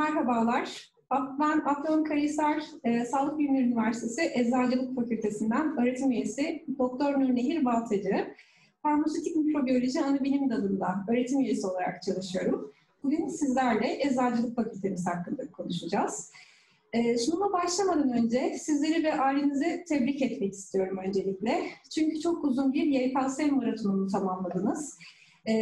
Merhabalar. Ben Afyonkarahisar e, Sağlık Bilimleri Üniversitesi Eczacılık Fakültesinden öğretim üyesi Doktor Nurnehir Baltacı. Farmasötik mikrobiyoloji ana bilim dalında öğretim üyesi olarak çalışıyorum. Bugün sizlerle Eczacılık Fakültemiz hakkında konuşacağız. E, sunuma başlamadan önce sizleri ve ailenizi tebrik etmek istiyorum öncelikle. Çünkü çok uzun bir YKS maratonunu tamamladınız. E,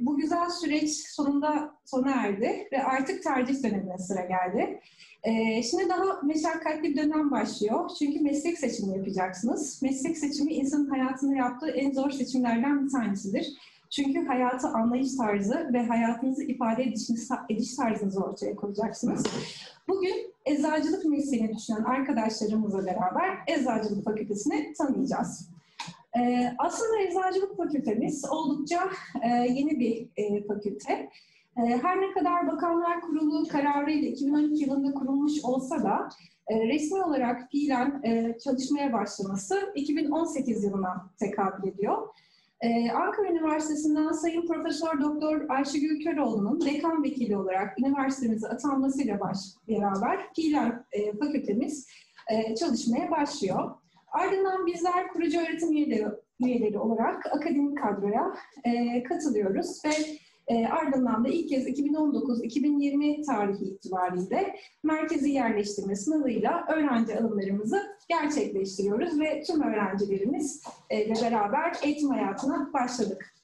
bu güzel süreç sonunda sona erdi ve artık tercih dönemine sıra geldi. E, şimdi daha meşakkatli bir dönem başlıyor. Çünkü meslek seçimi yapacaksınız. Meslek seçimi insanın hayatında yaptığı en zor seçimlerden bir tanesidir. Çünkü hayatı anlayış tarzı ve hayatınızı ifade ediş, ediş tarzınızı ortaya koyacaksınız. Bugün eczacılık mesleğini düşünen arkadaşlarımızla beraber eczacılık fakültesini tanıyacağız. Ee, aslında eczacılık fakültemiz oldukça e, yeni bir e, fakülte. E, her ne kadar Bakanlar Kurulu kararıyla 2012 yılında kurulmuş olsa da e, resmi olarak fiilen e, çalışmaya başlaması 2018 yılına tekabül ediyor. Ee, Ankara Üniversitesi'nden Sayın Profesör Doktor Ayşegül Köroğlu'nun dekan vekili olarak üniversitemize atanmasıyla baş, beraber fiilen e, fakültemiz e, çalışmaya başlıyor. Ardından bizler kurucu öğretim üyeleri, olarak akademik kadroya e, katılıyoruz ve e, ardından da ilk kez 2019-2020 tarihi itibariyle merkezi yerleştirme sınavıyla öğrenci alımlarımızı gerçekleştiriyoruz ve tüm öğrencilerimiz e, beraber eğitim hayatına başladık.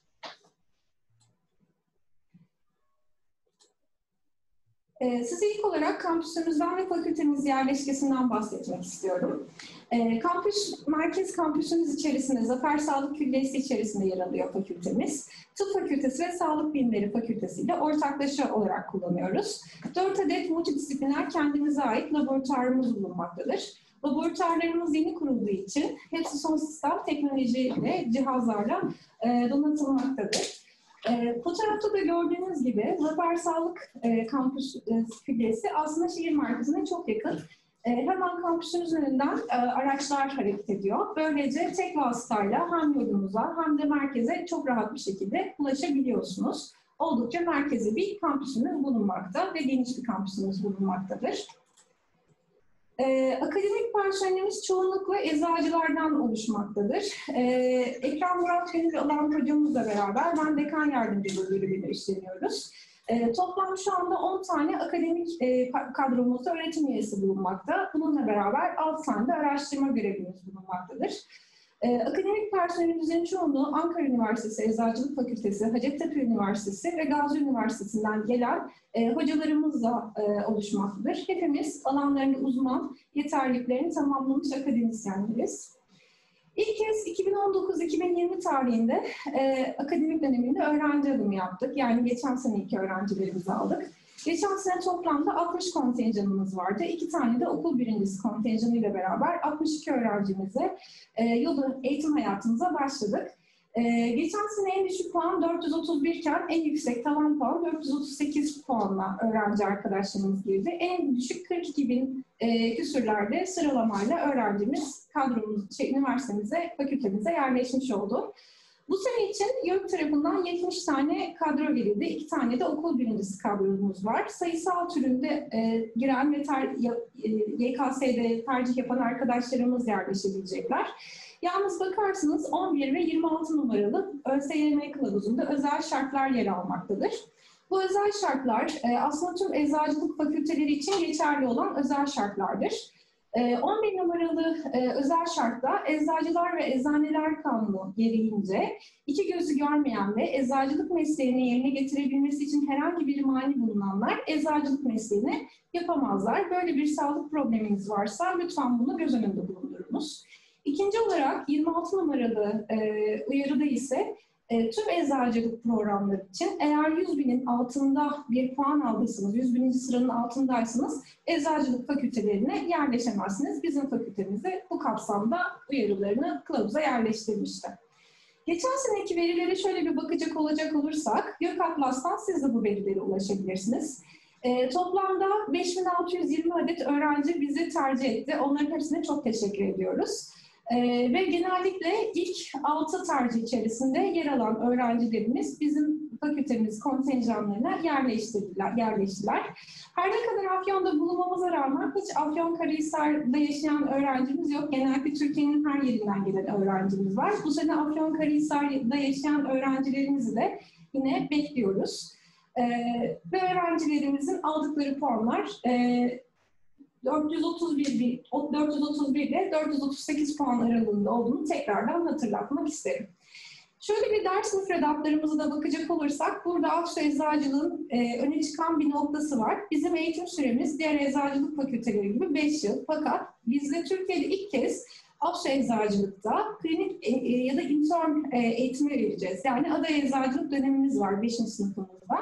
Ee, size ilk olarak kampüsümüzden ve fakültemiz yerleşkesinden bahsetmek istiyorum. Ee, kampüs, merkez kampüsümüz içerisinde Zafer Sağlık Külliyesi içerisinde yer alıyor fakültemiz. Tıp Fakültesi ve Sağlık Bilimleri Fakültesi ile ortaklaşa olarak kullanıyoruz. Dört adet multidisipliner kendimize ait laboratuvarımız bulunmaktadır. Laboratuvarlarımız yeni kurulduğu için hepsi son sistem teknolojiyle, cihazlarla e, donatılmaktadır. E, fotoğrafta da gördüğünüz gibi Zafer Sağlık e, Kampüs e, küllesi aslında şehir merkezine çok yakın. E, hemen kampüsümüzün önünden e, araçlar hareket ediyor. Böylece tek vasıtayla hem yurdumuza hem de merkeze çok rahat bir şekilde ulaşabiliyorsunuz. Oldukça merkezi bir kampüsümüz bulunmakta ve geniş bir kampüsümüz bulunmaktadır. Ee, akademik personelimiz çoğunlukla eczacılardan oluşmaktadır. Ee, Ekrem Murat Gönül olan hocamızla beraber ben dekan yardımcılığı bölümünde işleniyoruz. Ee, toplam şu anda 10 tane akademik e, kadromuzda öğretim üyesi bulunmakta. Bununla beraber 6 tane de araştırma görevimiz bulunmaktadır. Ee, akademik personelimizin çoğunluğu Ankara Üniversitesi Eczacılık Fakültesi, Hacettepe Üniversitesi ve Gazi Üniversitesi'nden gelen e, hocalarımızla e, oluşmaktadır. Hepimiz alanlarında uzman, yeterliliklerini tamamlamış akademisyenleriz. İlk kez 2019-2020 tarihinde e, akademik döneminde öğrenci alımı yaptık. Yani geçen sene iki öğrencilerimizi aldık. Geçen sene toplamda 60 kontenjanımız vardı. İki tane de okul birincisi kontenjanıyla beraber 62 öğrencimize e, yolu eğitim hayatımıza başladık. Ee, geçen sene en düşük puan 431 iken en yüksek tavan puan 438 puanla öğrenci arkadaşlarımız girdi. En düşük 42 bin e, küsürlerde sıralamayla öğrencimiz kadromuz, şey, üniversitemize, fakültemize yerleşmiş oldu. Bu sene için YÖK tarafından 70 tane kadro verildi. İki tane de okul birincisi kadromuz var. Sayısal türünde e, giren ve ter, e, YKS'de tercih yapan arkadaşlarımız yerleşebilecekler. Yalnız bakarsınız 11 ve 26 numaralı ÖSYM kılavuzunda özel şartlar yer almaktadır. Bu özel şartlar e, aslında tüm eczacılık fakülteleri için geçerli olan özel şartlardır. 11 ee, numaralı e, özel şartta Eczacılar ve Eczaneler Kanunu gereğince iki gözü görmeyen ve eczacılık mesleğini yerine getirebilmesi için herhangi bir mani bulunanlar eczacılık mesleğini yapamazlar. Böyle bir sağlık probleminiz varsa lütfen bunu göz önünde bulundurunuz. İkinci olarak 26 numaralı e, uyarıda ise e, tüm eczacılık programları için eğer 100 binin altında bir puan aldıysanız, 100 bininci sıranın altındaysanız eczacılık fakültelerine yerleşemezsiniz. Bizim fakültemize bu kapsamda uyarılarını kılavuza yerleştirmişti. Geçen seneki verilere şöyle bir bakacak olacak olursak, Gök Atlas'tan siz de bu verilere ulaşabilirsiniz. E, toplamda 5620 adet öğrenci bizi tercih etti. Onların hepsine çok teşekkür ediyoruz. Ee, ve genellikle ilk altı tercih içerisinde yer alan öğrencilerimiz bizim fakültemiz kontenjanlarına yerleştirdiler, yerleştiler. Her ne kadar Afyon'da bulunmamıza rağmen hiç Afyonkarahisar'da yaşayan öğrencimiz yok. Genellikle Türkiye'nin her yerinden gelen öğrencimiz var. Bu sene Afyonkarahisar'da yaşayan öğrencilerimizi de yine bekliyoruz. Ee, ve öğrencilerimizin aldıkları puanlar e, 431, 431 ile 438 puan aralığında olduğunu tekrardan hatırlatmak isterim. Şöyle bir ders müfredatlarımıza da bakacak olursak burada Avşa Eczacılığın e, öne çıkan bir noktası var. Bizim eğitim süremiz diğer eczacılık fakülteleri gibi 5 yıl. Fakat bizde Türkiye'de ilk kez Avşa Eczacılık'ta klinik e, e, ya da intern e, eğitimi vereceğiz. Yani aday eczacılık dönemimiz var 5. sınıfımızda.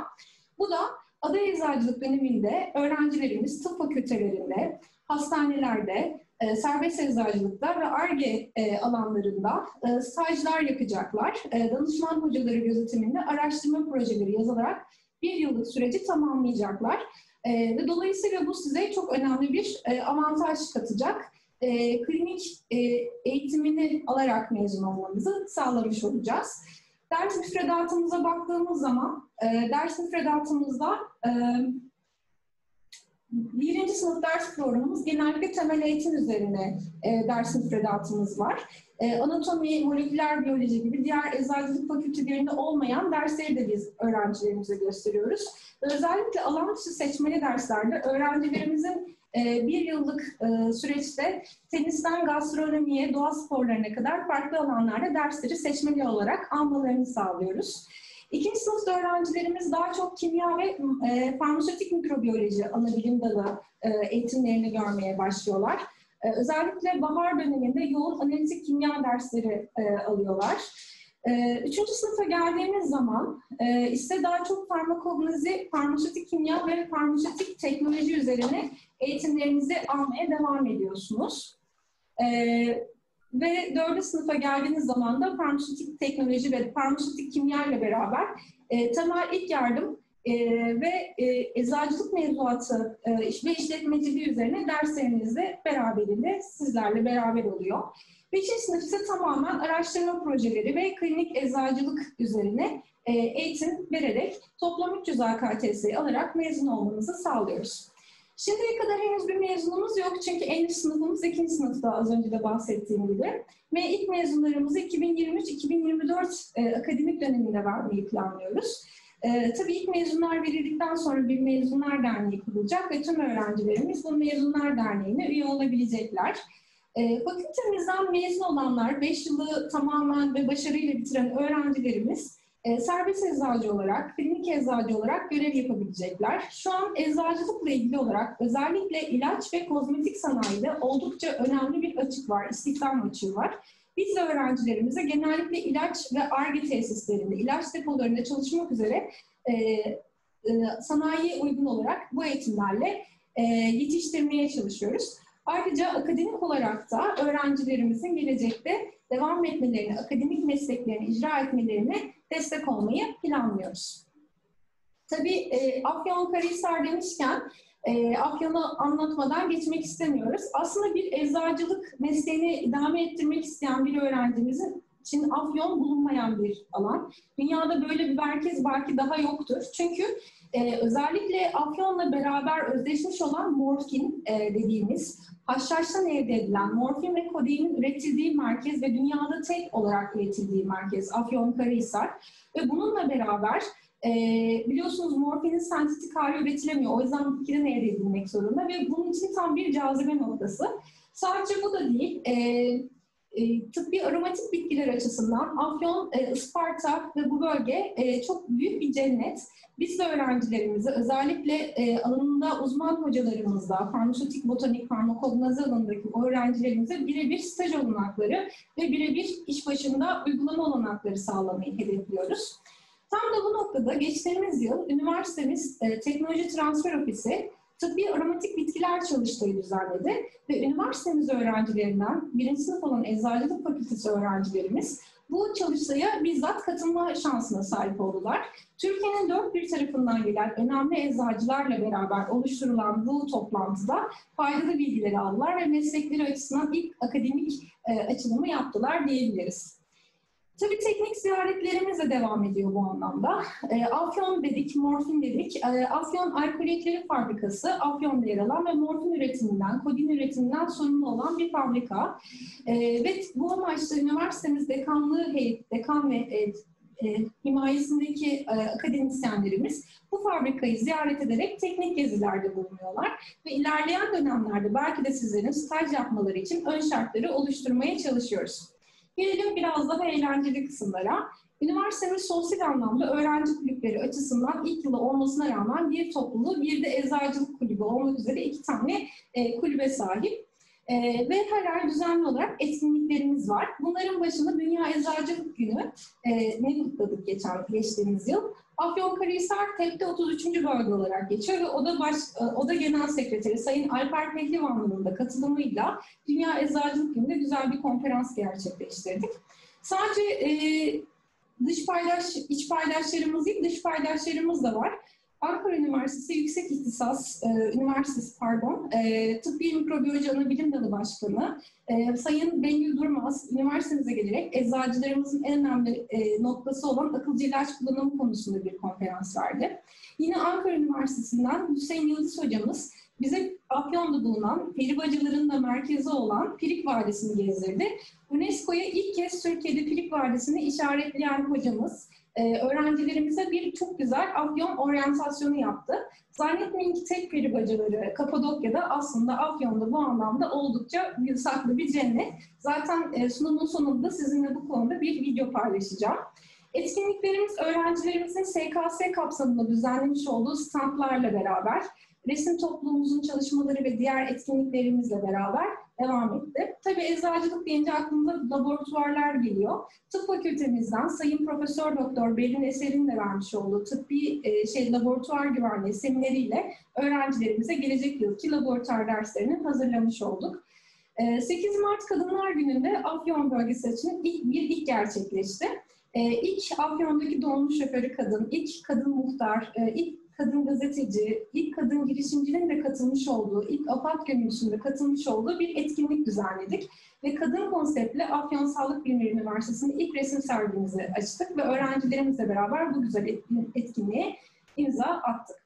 Bu da aday eczacılık döneminde öğrencilerimiz tıp fakültelerinde, hastanelerde, e, serbest eczacılıkta ve ARGE e, alanlarında e, stajlar yapacaklar. E, danışman hocaları gözetiminde araştırma projeleri yazılarak bir yıllık süreci tamamlayacaklar. E, ve dolayısıyla bu size çok önemli bir e, avantaj katacak. E, klinik e, eğitimini alarak mezun olmanızı sağlamış olacağız. Ders müfredatımıza baktığımız zaman, e, ders müfredatımızda birinci sınıf ders programımız genellikle temel eğitim üzerine e, ders müfredatımız var. E, anatomi, moleküler biyoloji gibi diğer eczacılık fakültelerinde olmayan dersleri de biz öğrencilerimize gösteriyoruz. Özellikle alan dışı seçmeli derslerde öğrencilerimizin e, bir yıllık e, süreçte tenisten gastronomiye, doğa sporlarına kadar farklı alanlarda dersleri seçmeli olarak almalarını sağlıyoruz. İkinci sınıfta öğrencilerimiz daha çok kimya ve e, farmasötik mikrobiyoloji ana bilim dalı e, eğitimlerini görmeye başlıyorlar. E, özellikle bahar döneminde yoğun analitik kimya dersleri e, alıyorlar. E, üçüncü sınıfa geldiğimiz zaman e, ise daha çok farmakognozi, farmasötik kimya ve farmasötik teknoloji üzerine eğitimlerinizi almaya devam ediyorsunuz. E, ve dördüncü sınıfa geldiğiniz zaman da farmasötik teknoloji ve farmasötik kimya ile beraber e, temel ilk yardım e, ve e, eczacılık mevzuatı e, ve işletmeciliği üzerine dersleriniz de beraberinde sizlerle beraber oluyor. Beşinci sınıf ise tamamen araştırma projeleri ve klinik eczacılık üzerine e, eğitim vererek toplam 300 AKTS alarak mezun olmanızı sağlıyoruz. Şimdiye kadar henüz bir mezunumuz yok çünkü en üst sınıfımız ikinci sınıfta az önce de bahsettiğim gibi. Ve ilk mezunlarımızı 2023-2024 e, akademik döneminde vermeyi planlıyoruz. E, tabii ilk mezunlar verildikten sonra bir Mezunlar Derneği kurulacak ve tüm öğrencilerimiz bu Mezunlar Derneği'ne üye olabilecekler. E, fakültemizden mezun olanlar, 5 yılı tamamen ve başarıyla bitiren öğrencilerimiz e, serbest eczacı olarak, klinik eczacı olarak görev yapabilecekler. Şu an eczacılıkla ilgili olarak özellikle ilaç ve kozmetik sanayide oldukça önemli bir açık var, istihdam açığı var. Biz de öğrencilerimize genellikle ilaç ve ARGE tesislerinde, ilaç depolarında çalışmak üzere e, e, sanayiye uygun olarak bu eğitimlerle e, yetiştirmeye çalışıyoruz. Ayrıca akademik olarak da öğrencilerimizin gelecekte devam etmelerini, akademik mesleklerini icra etmelerini destek olmayı planlıyoruz. Tabii e, Afyonkarahisar demişken e, Afyon'u anlatmadan geçmek istemiyoruz. Aslında bir eczacılık mesleğini idame ettirmek isteyen bir öğrencimizin için Afyon bulunmayan bir alan. Dünyada böyle bir merkez belki daha yoktur. Çünkü e, özellikle Afyon'la beraber özdeşmiş olan morfin e, dediğimiz haşhaştan elde edilen morfin ve kodeinin üretildiği merkez ve dünyada tek olarak üretildiği merkez Afyonkarahisar. Ve bununla beraber e, biliyorsunuz morfinin sentetik hali üretilemiyor. O yüzden bitkiden elde edilmek zorunda ve bunun için tam bir cazibe noktası. Sadece bu da değil. E, e, tıbbi aromatik bitkiler açısından Afyon, e, Isparta ve bu bölge e, çok büyük bir cennet. Biz de öğrencilerimizi özellikle e, alanında uzman hocalarımızla, farmasötik, botanik, farmakognozi alanındaki öğrencilerimize birebir staj olanakları ve birebir iş başında uygulama olanakları sağlamayı hedefliyoruz. Tam da bu noktada geçtiğimiz yıl üniversitemiz e, Teknoloji Transfer Ofisi tıbbi aromatik bitkiler çalıştayı düzenledi ve üniversitemiz öğrencilerinden birinci sınıf olan Eczacılık Fakültesi öğrencilerimiz bu çalıştaya bizzat katılma şansına sahip oldular. Türkiye'nin dört bir tarafından gelen önemli eczacılarla beraber oluşturulan bu toplantıda faydalı bilgileri aldılar ve meslekleri açısından ilk akademik e, açılımı yaptılar diyebiliriz. Tabii teknik ziyaretlerimiz de devam ediyor bu anlamda. E, Afyon dedik, morfin dedik. E, Afyon Alkolikleri Fabrikası, Afyon'da yer alan ve morfin üretiminden, kodin üretiminden sorumlu olan bir fabrika. E, ve bu amaçla üniversitemiz dekanlığı, heyet, dekan ve e, e, himayesindeki e, akademisyenlerimiz bu fabrikayı ziyaret ederek teknik gezilerde bulunuyorlar ve ilerleyen dönemlerde belki de sizlerin staj yapmaları için ön şartları oluşturmaya çalışıyoruz. Gelelim biraz daha eğlenceli kısımlara. Üniversitemiz sosyal anlamda öğrenci kulüpleri açısından ilk yılı olmasına rağmen bir topluluğu bir de eczacılık kulübü olmak üzere iki tane e, kulübe sahip. E, ve her ay düzenli olarak etkinliklerimiz var. Bunların başında Dünya Eczacılık Günü e, ne kutladık geçen geçtiğimiz yıl. Afyonkarahisar TEP'te 33. bölge olarak geçiyor ve o da, baş, e, o da Genel Sekreteri Sayın Alper Pehlivanlı'nın da katılımıyla Dünya Eczacılık Günü'nde güzel bir konferans gerçekleştirdik. Sadece e, dış paydaş, iç paydaşlarımız değil, dış paydaşlarımız da var. Ankara Üniversitesi Yüksek İhtisas e, Üniversitesi pardon, e, Tıbbi Mikrobiyoloji Anabilim Dalı Başkanı e, Sayın Bengül Durmaz üniversitemize gelerek eczacılarımızın en önemli e, noktası olan akılcı ilaç kullanımı konusunda bir konferans verdi. Yine Ankara Üniversitesi'nden Hüseyin Yıldız hocamız bize Afyon'da bulunan peri bacıların da merkezi olan Pirik Vadisi'ni gezdirdi. UNESCO'ya ilk kez Türkiye'de Pirik Vadisi'ni işaretleyen hocamız e, öğrencilerimize bir çok güzel Afyon oryantasyonu yaptı. Zannetmeyin ki tek peri bacıları Kapadokya'da aslında Afyon'da bu anlamda oldukça saklı bir cennet. Zaten e, sunumun sonunda sizinle bu konuda bir video paylaşacağım. Etkinliklerimiz öğrencilerimizin SKS kapsamında düzenlemiş olduğu standlarla beraber resim topluluğumuzun çalışmaları ve diğer etkinliklerimizle beraber devam etti. Tabii eczacılık deyince aklımda laboratuvarlar geliyor. Tıp fakültemizden Sayın Profesör Doktor Berin Eser'in de vermiş olduğu tıbbi e, şey laboratuvar güvenliği semineriyle öğrencilerimize gelecek yılki laboratuvar derslerini hazırlamış olduk. 8 e, Mart Kadınlar Günü'nde Afyon bölgesi için ilk, bir ilk gerçekleşti. E, ilk Afyon'daki dolmuş şoförü kadın, ilk kadın muhtar, ilk kadın gazeteci, ilk kadın girişimcinin de katılmış olduğu, ilk APAT gönüllüsünde katılmış olduğu bir etkinlik düzenledik. Ve kadın konseptli Afyon Sağlık Bilimleri Üniversitesi'nde ilk resim sergimizi açtık ve öğrencilerimizle beraber bu güzel etkinliğe imza attık.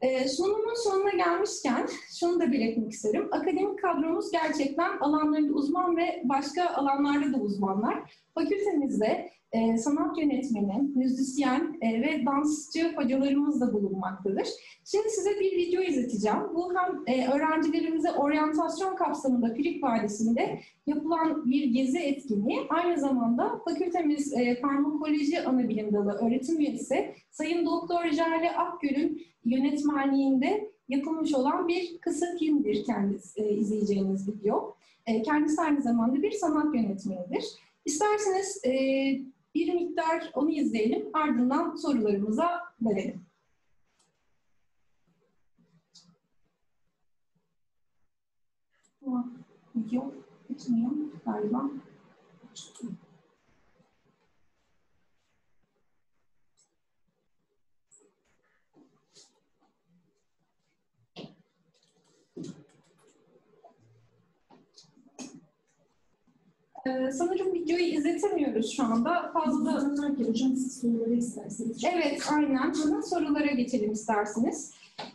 Ee, sunumun sonuna gelmişken şunu da belirtmek isterim. Akademik kadromuz gerçekten alanlarında uzman ve başka alanlarda da uzmanlar. Fakültemizde e, sanat yönetmeni, müzisyen e, ve dansçı hocalarımız da bulunmaktadır. Şimdi size bir video izleteceğim. Bu hem e, öğrencilerimize oryantasyon kapsamında Pirik Vadisi'nde yapılan bir gezi etkinliği, aynı zamanda fakültemiz farmakoloji anabilim dalı öğretim üyesi Sayın Doktor Jale Akgül'ün yönetmenliğinde yapılmış olan bir kısa filmdir kendisi izleyeceğiniz video. Kendisi aynı zamanda bir sanat yönetmenidir. İsterseniz e, bir miktar onu izleyelim, ardından sorularımıza verelim. Video bitmiyor galiba. Ee, sanırım videoyu izletemiyoruz şu anda. Fazla... Hocam siz soruları isterseniz. Evet, aynen. Sorulara geçelim isterseniz.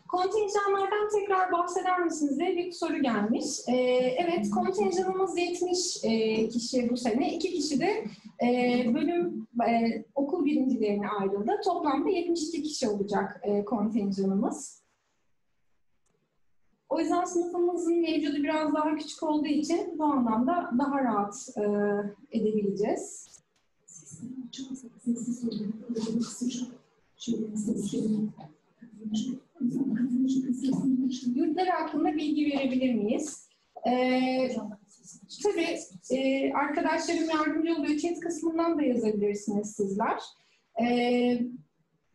Kontenjanlardan tekrar bahseder misiniz diye bir soru gelmiş. Ee, evet, kontenjanımız 70 e, kişi bu sene. İki kişi de e, bölüm e, okul birincilerine ayrıldı. Toplamda 72 kişi olacak e, kontenjanımız. O yüzden sınıfımızın mevcudu biraz daha küçük olduğu için bu anlamda daha rahat e, edebileceğiz. Yurtlar hakkında bilgi verebilir miyiz? Ee, tabii e, arkadaşlarım yardımcı oluyor. Chat kısmından da yazabilirsiniz sizler. Ee,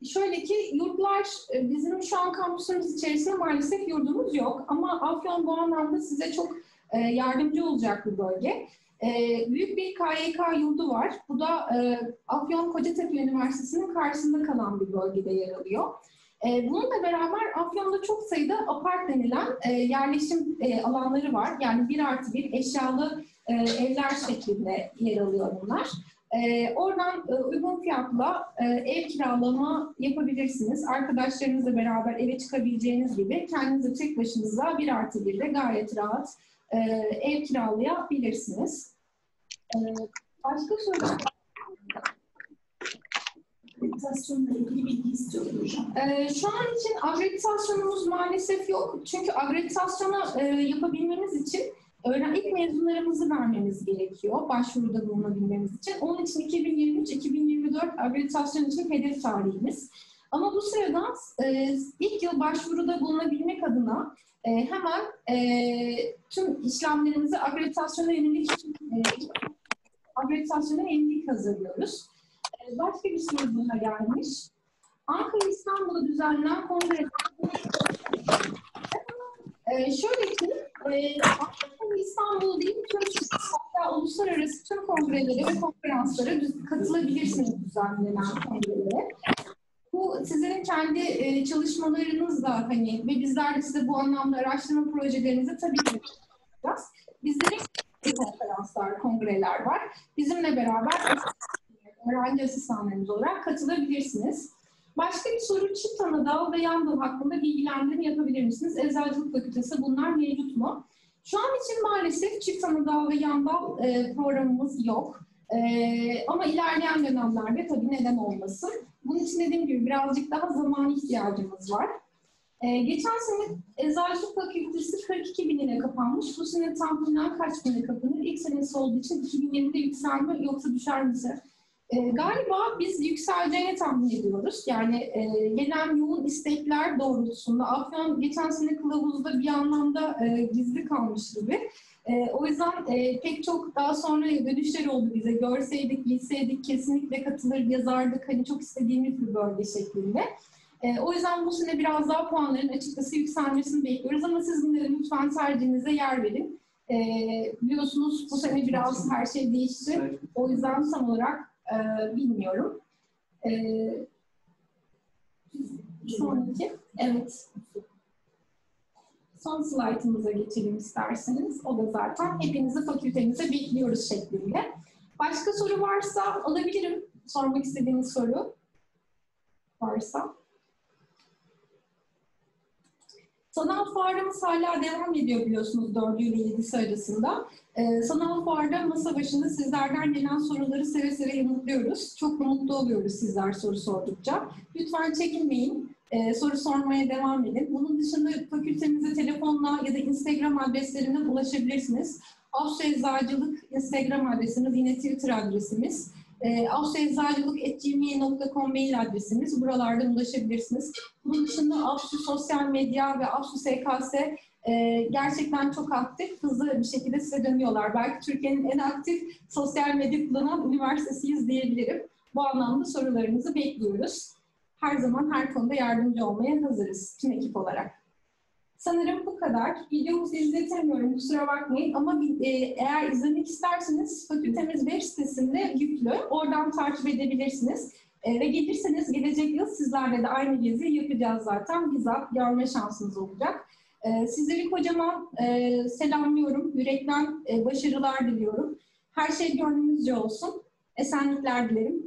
Şöyle ki yurtlar e, bizim şu an kampüsümüz içerisinde maalesef yurdumuz yok ama Afyon bu anlamda size çok e, yardımcı olacak bir bölge. E, büyük bir KYK yurdu var. Bu da Afyon Kocatepe Üniversitesi'nin karşısında kalan bir bölgede yer alıyor. Bununla beraber Afyon'da çok sayıda apart denilen yerleşim alanları var. Yani bir artı bir eşyalı evler şeklinde yer alıyor bunlar. Ee, oradan e, uygun fiyatla e, ev kiralama yapabilirsiniz. Arkadaşlarınızla beraber eve çıkabileceğiniz gibi kendinize tek başınıza bir artı bir de gayet rahat e, ev kiralayabilirsiniz. Ee, başka soru? Akreditasyonla ilgili bilgi istiyorum hocam. Ee, şu an için akreditasyonumuz maalesef yok. Çünkü akreditasyonu e, yapabilmemiz için öğren ilk mezunlarımızı vermemiz gerekiyor başvuruda bulunabilmemiz için. Onun için 2023-2024 akreditasyon için hedef tarihimiz. Ama bu sırada e, ilk yıl başvuruda bulunabilmek adına e, hemen e, tüm işlemlerimizi akreditasyona yönelik e, akreditasyona yönelik hazırlıyoruz. E, başka bir soru daha gelmiş. Ankara İstanbul'da düzenlenen kongre ee, şöyle ki, e, Ankara İstanbul değil, tüm hatta uluslararası tüm kongrelere ve konferanslara katılabilirsiniz düzenlenen kongrelere. Bu sizlerin kendi e, çalışmalarınızla hani ve bizler de size bu anlamda araştırma projelerinizi tabii ki yapacağız. Bizlerin konferanslar, kongreler var. Bizimle beraber öğrenci asistanlarımız olarak katılabilirsiniz. Başka bir soru çift ana dal ve yan dal hakkında bilgilendirme yapabilir misiniz? Eczacılık fakültesi bunlar mevcut mu? Şu an için maalesef çift ana dal ve yan dal e, programımız yok. E, ama ilerleyen dönemlerde tabii neden olmasın. Bunun için dediğim gibi birazcık daha zaman ihtiyacımız var. E, geçen sene Eczacılık Fakültesi 42 bin ile kapanmış. Bu sene tahminen kaç bine kapanır? İlk senesi olduğu için 2020'de yükselme yoksa düşer mi? E, galiba biz yükseleceğini tahmin ediyoruz. Yani e, gelen yoğun istekler doğrultusunda Afyon geçen sene kılavuzda bir anlamda e, gizli kalmış gibi. E, o yüzden e, pek çok daha sonra dönüşler oldu bize. Görseydik, bilseydik kesinlikle katılır yazardık. Hani çok istediğimiz bir bölge şeklinde. E, o yüzden bu sene biraz daha puanların açıkçası yükselmesini bekliyoruz. Ama siz de lütfen tercihinize yer verin. E, biliyorsunuz bu sene biraz her şey değişti. O yüzden tam olarak ee, bilmiyorum. Ee, sonraki, evet. Son slaytımıza geçelim isterseniz. O da zaten hepinizi fakültemize bekliyoruz şeklinde. Başka soru varsa alabilirim. Sormak istediğiniz soru varsa. Sanal fuarımız hala devam ediyor biliyorsunuz 4 ile 7'si arasında. Ee, sanal fuarda masa başında sizlerden gelen soruları seve seve yanıtlıyoruz. Çok mutlu oluyoruz sizler soru sordukça. Lütfen çekinmeyin. Ee, soru sormaya devam edin. Bunun dışında fakültemize telefonla ya da Instagram adreslerinden ulaşabilirsiniz. Avsu Eczacılık Instagram adresimiz, yine Twitter adresimiz. E, avsueczacılık.gmail.com mail adresimiz. Buralardan ulaşabilirsiniz. Bunun dışında Avsu Sosyal Medya ve Avsu SKS e, gerçekten çok aktif, hızlı bir şekilde size dönüyorlar. Belki Türkiye'nin en aktif sosyal medya kullanan üniversitesiyiz diyebilirim. Bu anlamda sorularınızı bekliyoruz. Her zaman her konuda yardımcı olmaya hazırız tüm ekip olarak. Sanırım bu kadar. Videomuzu izletemiyorum kusura bakmayın ama e, eğer izlemek isterseniz fakültemiz web sitesinde yüklü. Oradan takip edebilirsiniz. E, ve gelirseniz gelecek yıl sizlerle de aynı geziyi yapacağız zaten. Bizzat görme şansınız olacak. E, sizleri kocaman e, selamlıyorum. Yürekten e, başarılar diliyorum. Her şey gönlünüzce olsun. Esenlikler dilerim.